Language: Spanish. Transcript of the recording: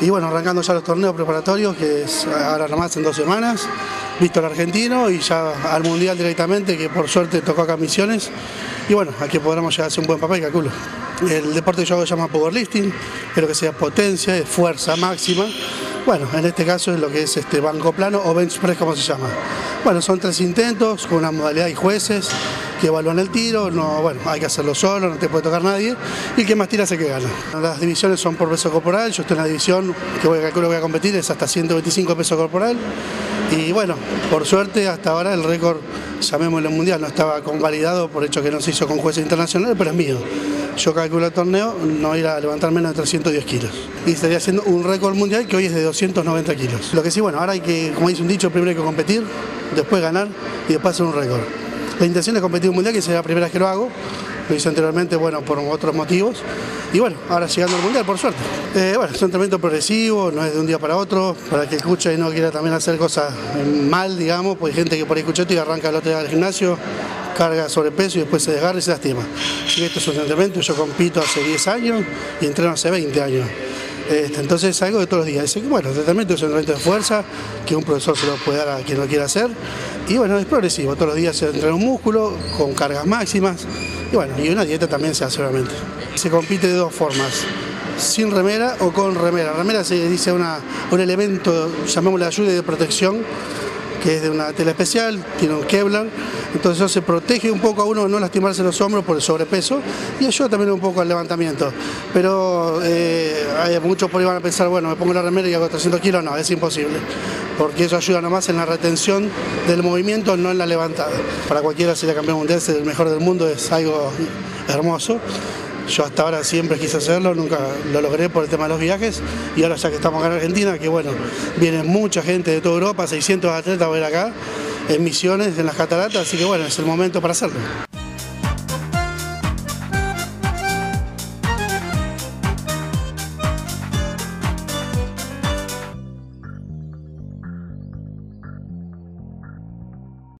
Y bueno, arrancando ya los torneos preparatorios, que es ahora nomás en dos semanas, visto el argentino y ya al mundial directamente, que por suerte tocó acá Misiones. Y bueno, aquí podremos llegar a hacer un buen papel, calculo. El deporte que yo hago se llama powerlifting, lo que sea potencia, es fuerza máxima. Bueno, en este caso es lo que es este banco plano o bench press como se llama. Bueno, son tres intentos con una modalidad y jueces que evalúan el tiro, no, bueno, hay que hacerlo solo, no te puede tocar nadie, y el que más tira se que gana. Las divisiones son por peso corporal, yo estoy en la división que voy a calculo que voy a competir, es hasta 125 pesos corporal, y bueno, por suerte hasta ahora el récord, llamémoslo mundial, no estaba convalidado por hecho que no se hizo con jueces internacionales, pero es mío. Yo calculo el torneo no ir a levantar menos de 310 kilos. Y estaría haciendo un récord mundial que hoy es de 290 kilos. Lo que sí, bueno, ahora hay que, como dice un dicho, primero hay que competir, después ganar y después hacer un récord. La intención es competir un mundial, que sería la primera vez que lo hago. Lo hice anteriormente, bueno, por otros motivos. Y bueno, ahora llegando al mundial, por suerte. Eh, bueno, es un entrenamiento progresivo, no es de un día para otro. Para que escuche y no quiera también hacer cosas mal, digamos, pues hay gente que por ahí escucha y arranca el otro día al gimnasio, carga sobrepeso y después se desgarra y se lastima. Y esto es un entrenamiento, yo compito hace 10 años y entreno hace 20 años. Este, entonces algo de todos los días. bueno, el tratamiento es un entrenamiento de fuerza que un profesor se lo puede dar a quien lo quiera hacer. Y bueno, es progresivo, todos los días se entrena un músculo con cargas máximas. Y bueno, y una dieta también se hace obviamente. Se compite de dos formas sin remera o con remera. Remera se dice una, un elemento, llamémosle ayuda de protección, que es de una tela especial, tiene un Kevlar, entonces eso se protege un poco a uno no lastimarse los hombros por el sobrepeso y ayuda también un poco al levantamiento. Pero eh, hay muchos por ahí van a pensar, bueno, me pongo la remera y hago 300 kilos, no, es imposible, porque eso ayuda nomás en la retención del movimiento, no en la levantada. Para cualquiera sería campeón mundial, ser el mejor del mundo es algo hermoso. Yo hasta ahora siempre quise hacerlo, nunca lo logré por el tema de los viajes y ahora ya que estamos acá en Argentina, que bueno, viene mucha gente de toda Europa, 600 atletas a ver acá en misiones en las cataratas, así que bueno, es el momento para hacerlo.